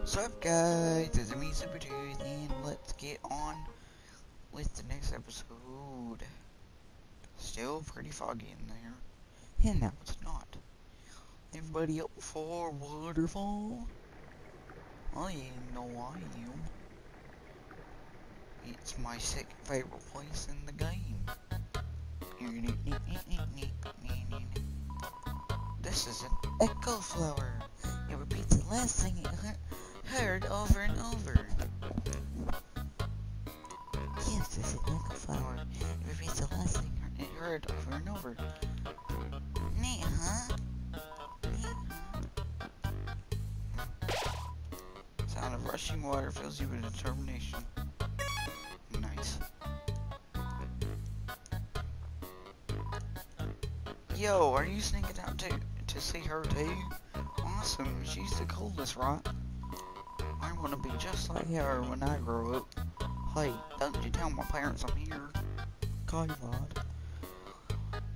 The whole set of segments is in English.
What's up, guys? It's me, Super Tooth, and let's get on with the next episode. Still pretty foggy in there. And now it's not. Everybody up for waterfall? I know I am. It's my second favorite place in the game. This is an echo flower. It repeats the last thing it he heard over and over. Yes, this is echo flower. It repeats the last thing it heard over and over. Neat, huh? Sound of rushing water fills you with determination. Nice. Yo, are you sneaking out to to see her too? Awesome, she's the coolest, right? To be just like her when I grow up. Hey, don't you tell my parents I'm here. Kylod.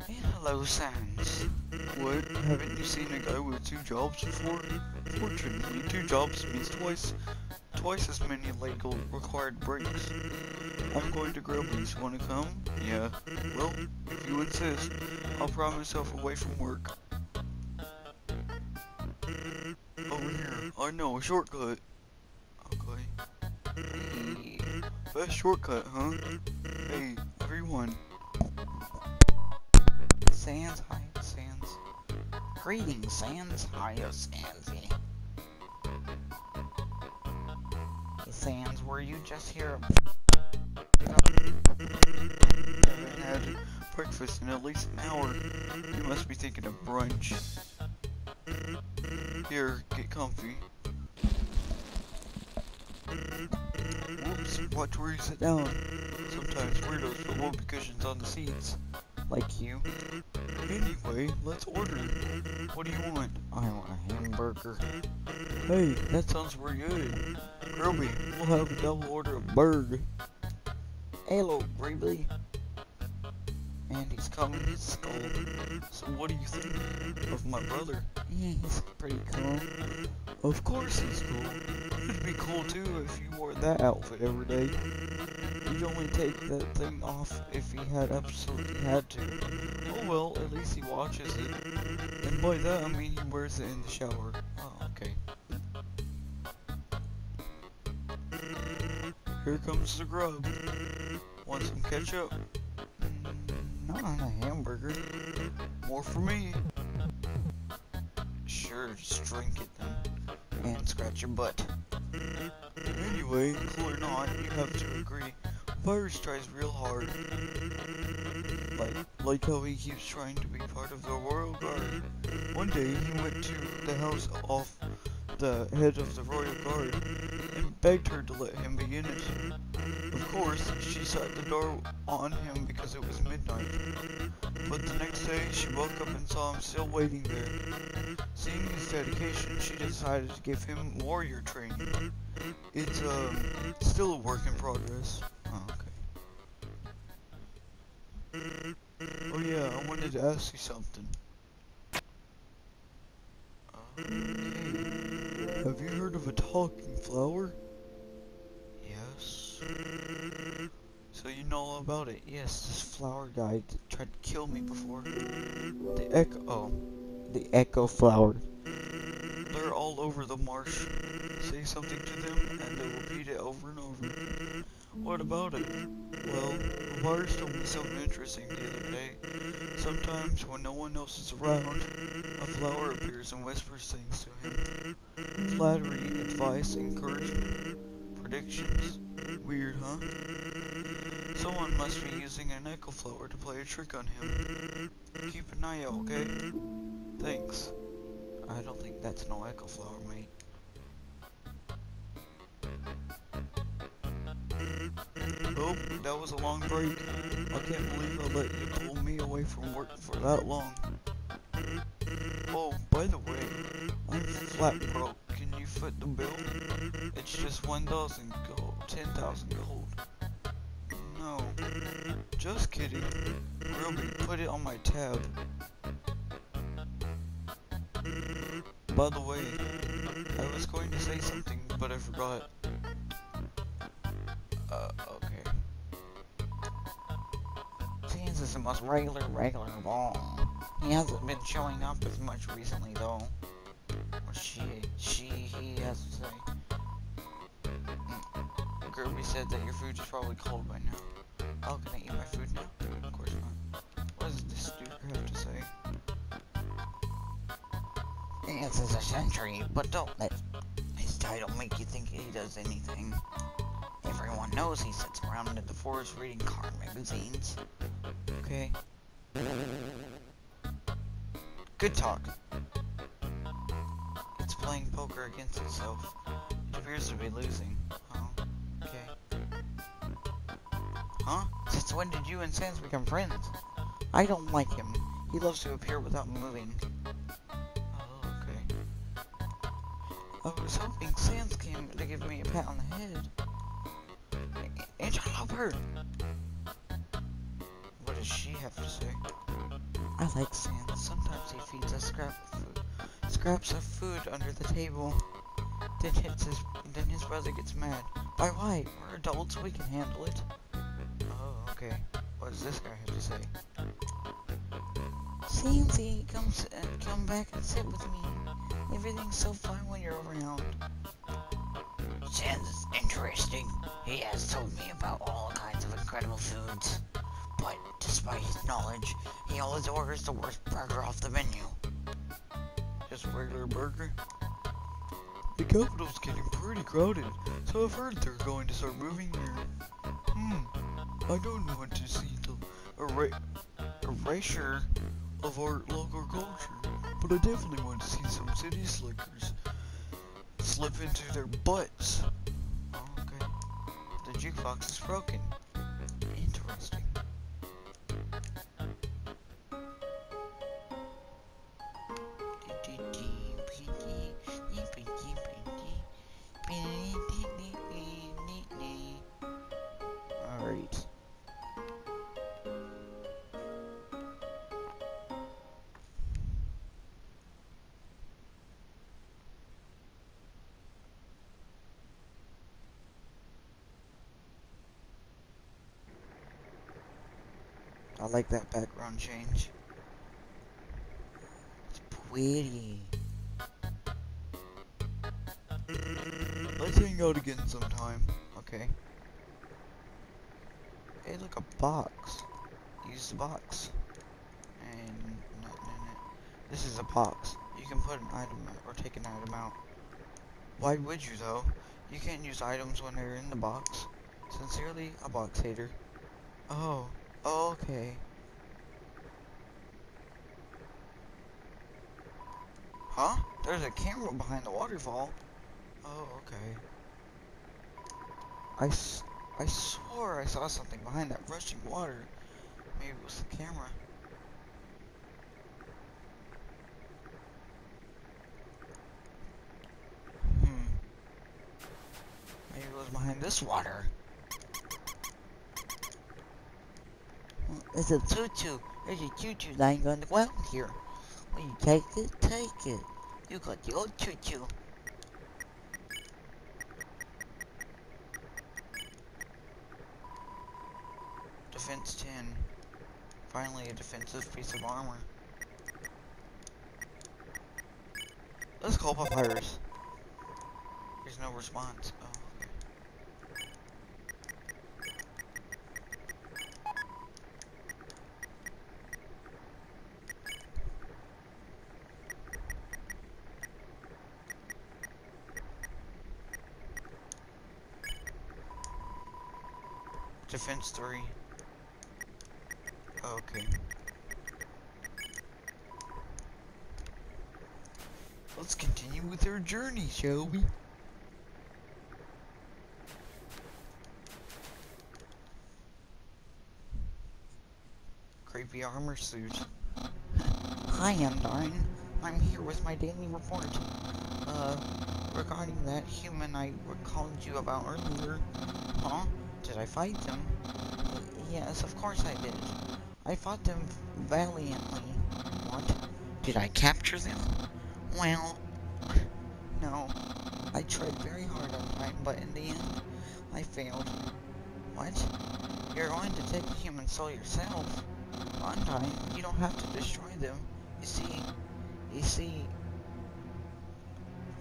And hello, Sans. What? Haven't you seen a guy with two jobs before? Fortunately, two jobs means twice, twice as many legal required breaks. I'm going to grow Grillby's. Wanna come? Yeah. Well, if you insist, I'll prime myself away from work. Over here. I know, a shortcut. Best shortcut, huh? Hey, everyone. Sans, hi, Sans. Greetings, Sans. Hiya, oh, Sansy. Hey, Sans, were you just here? Haven't had breakfast in at least an hour. You must be thinking of brunch. Here, get comfy. Whoops, watch where you sit down. Sometimes weirdos put whoopee cushions on the seats. Like you. Anyway, let's order. What do you want? I want a hamburger. Hey, that sounds pretty good. Grillby, we'll have a double order of burg. Hello, Grillby. And he's coming. So what do you think of my brother? He's pretty cool. Of course he's cool. Be cool too if you wore that outfit every day. You'd only take that thing off if he had absolutely had to. Oh well, at least he watches it. And by that I mean he wears it in the shower. Oh, okay. Here comes the grub. Want some ketchup? Mm, Not on a hamburger. More for me. Sure, just drink it then. And scratch your butt. Anyway, cool or not, you have to agree. Papyrus tries real hard. Like, like how he keeps trying to be part of the Royal Guard. One day, he went to the house off the head of the Royal Guard and begged her to let him be in it. Of course, she shut the door on him because it was midnight. But the next day, she woke up and saw him still waiting there. Seeing his dedication, she decided to give him warrior training. It's, uh, still a work in progress. Oh, okay. Oh yeah, I wanted to ask you something. Okay. Have you heard of a talking flower? Yes. So you know all about it? Yes, this flower guy tried to kill me before. The echo, oh, the echo flower. They're all over the marsh. Say something to them, and they'll repeat it over and over. What about it? Well, the wires told me something interesting the other day. Sometimes, when no one else is around, a flower appears and whispers things to him. Flattery, advice, encouragement, predictions. Weird, huh? Someone must be using an echo flower to play a trick on him. Keep an eye out, okay? Thanks. I don't think that's no echo flower, mate. Oh, that was a long break. I can't believe I let you pull me away from work for that long. Oh, by the way, I'm flat broke. Foot the bill? It's just 1,000 gold, 10,000 gold. No, just kidding. Grillby, put it on my tab. By the way, I was going to say something, but I forgot. Uh, okay. Sans is the most regular, regular ball. He hasn't been showing up as much recently, though. She, she, he has to say. Mm. Kirby said that your food is probably cold by now. Oh, can I eat my food now? Of course not. What does this dude have to say? This is a sentry, but don't let his title make you think he does anything. Everyone knows he sits around in the forest reading car magazines. Okay. Good talk. Playing poker against itself. It appears to be losing. Oh, okay. Huh? Since when did you and Sans become friends? I don't like him. He loves to appear without moving. Oh, okay. I was hoping Sans came to give me a pat on the head. Albert! What does she have to say? I like Sans. Sometimes he feeds us scrap scraps of food under the table. Then his, then his brother gets mad. Why, why? We're adults. We can handle it. Oh, okay. What does this guy have to say? Sansy, come, uh, come back and sit with me. Everything's so fun when you're around. Is interesting. He has told me about all kinds of incredible foods. But despite his knowledge, he always orders the worst burger off the menu. Just a regular burger? The capital's getting pretty crowded, so I've heard they're going to start moving here. Hmm, I don't want to see the era erasure of our local culture, but I definitely want to see some city slickers slip into their butts. Oh, okay. The jukebox is broken. I like that background change. It's pretty. Let's hang out again sometime. Okay. Hey, look, a box. Use the box. And no, no, no. This is a box. You can put an item or take an item out. Why would you though? You can't use items when they're in the box. Sincerely, a box hater. Oh, okay. Huh? There's a camera behind the waterfall. Oh, okay. I, I swore I saw something behind that rushing water. Maybe it was the camera. Hmm. Maybe it was behind this water. It's a tutu. There's a tutu lying on the ground here. Will you take it? Take it. You got the old tutu. Defense 10. Finally a defensive piece of armor. Let's call Papyrus. There's no response. Oh, okay. Defense 3. Okay. Let's continue with our journey, shall we? Creepy armor suit. Hi, Undyne. I'm here with my daily report. Uh, regarding that human I recalled you about earlier. Huh? Did I fight them? Yes, of course I did. I fought them valiantly. What? Did I capture them? Well, no. I tried very hard on time, but in the end, I failed. What? You're going to take a human soul yourself? Undyne, you don't have to destroy them. You see, you see,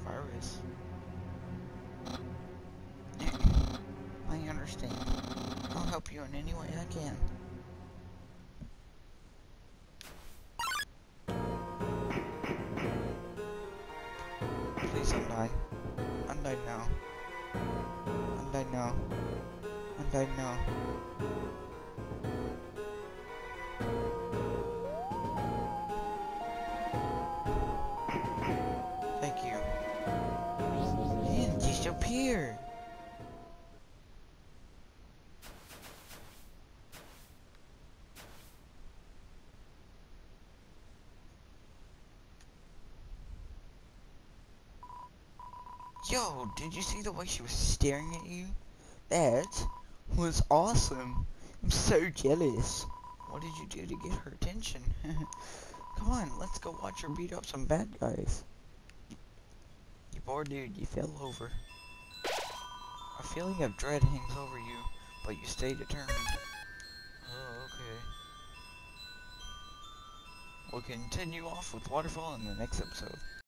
virus. Understand. I'll help you in any way I can. Please untie. Untie now. Untie now. Untie now. Thank you. Man, disappeared. Yo, did you see the way she was staring at you? That was awesome. I'm so jealous. What did you do to get her attention? Come on, let's go watch her beat up some bad guys. You poor dude, you fell over. A feeling of dread hangs over you, but you stay determined. Oh, okay. We'll continue off with Waterfall in the next episode.